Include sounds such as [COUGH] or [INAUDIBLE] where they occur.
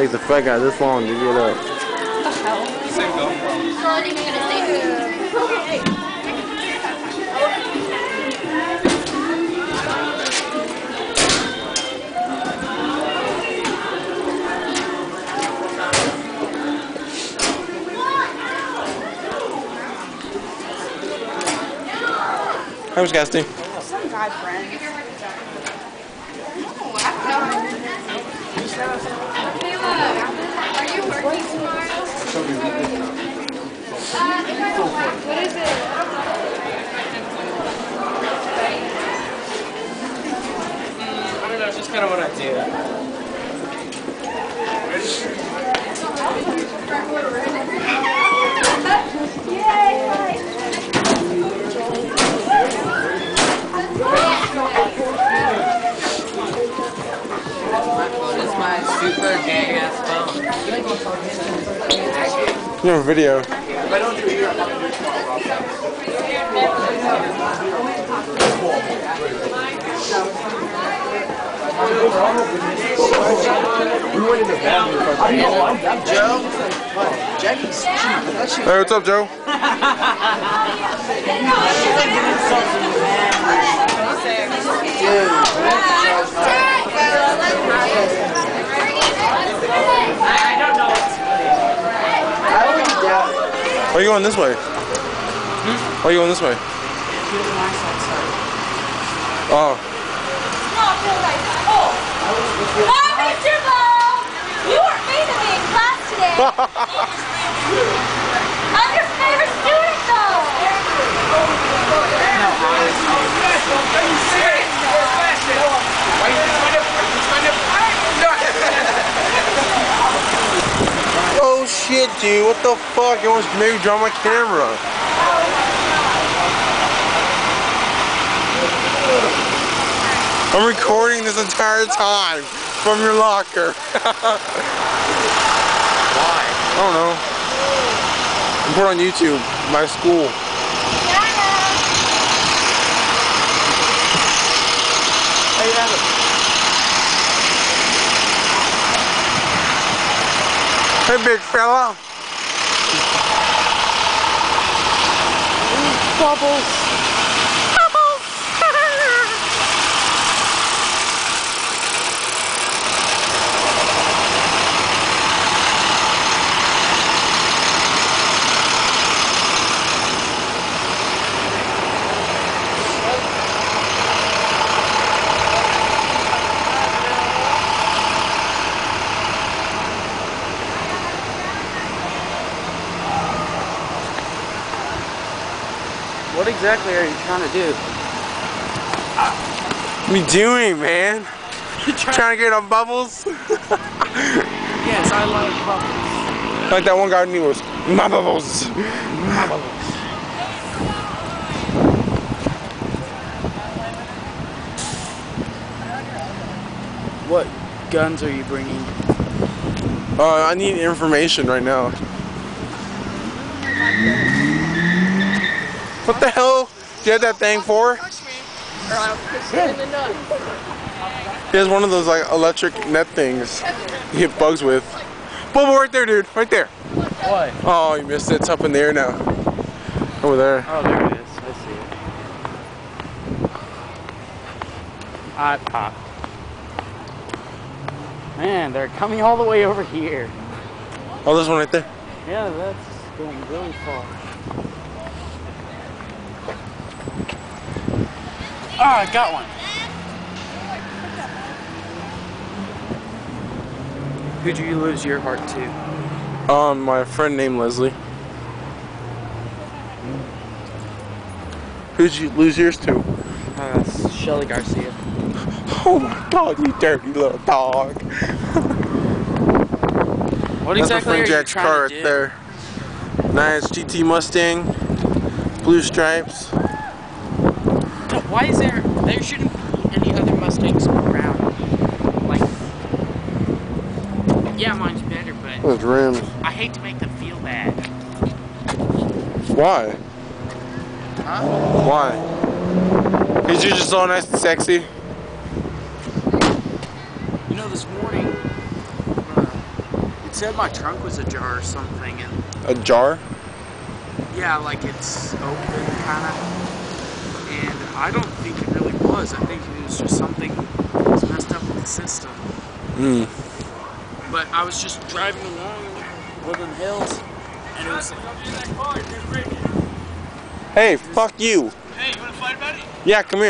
Takes the fuck out this long to get up. Same GoPro. How much gas do? Some guy friend. Are you working tomorrow? What is it? I don't know, just kind of what I do. This A video. Hey, what's up, Joe? [LAUGHS] are you going this way? Hmm? Why are you going this way? Oh, Hi, Mr. Ball! You weren't mean me in class today. [LAUGHS] I'm your favorite student, though. oh shit, dude! What the fuck? You almost made me drop my camera. I'm recording this entire time from your locker. [LAUGHS] Why? I don't know. I'm put on YouTube. My school. Hey, big fella. Bubbles. What exactly are you trying to do? What are you doing, man? [LAUGHS] Trying to get on bubbles? [LAUGHS] Yes, I love bubbles. like that one guy knew was my bubbles. My bubbles. What guns are you bringing? Uh, I need information right now. What the hell? Do you have that thing for? He has one of those like electric net things you hit bugs with. Bubble right there, dude. Right there. What? Oh, you missed it. It's up in the air now. Over there. Oh, there it is. I see it. I popped. Man, they're coming all the way over here. Oh, this one right there. Yeah, that's going really far. Ah, I got one. Who'd you lose your heart to? Um, my friend named Leslie. Who'd you lose yours to? Uh, Shelly Garcia. [LAUGHS] Oh my god, you dirty little dog. What That's my exactly are friend you Jack's car right there. Nice GT Mustang, blue stripes. No, Why is there? There shouldn't be any other Mustangs around. Like, yeah, mine's better, but Those rims. I hate to make them feel bad. Why? Huh? Why? Because you're just so nice and sexy. You know, this morning, uh, It said my trunk was ajar or something, and A jar? Yeah, like it's open kind of. And I don't think it really was. I think it was just something was messed up with the system. Mm. But I was just driving along Woodland Hills, and it was like, Hey, fuck you. Hey, you want to fight about it? Yeah, come here.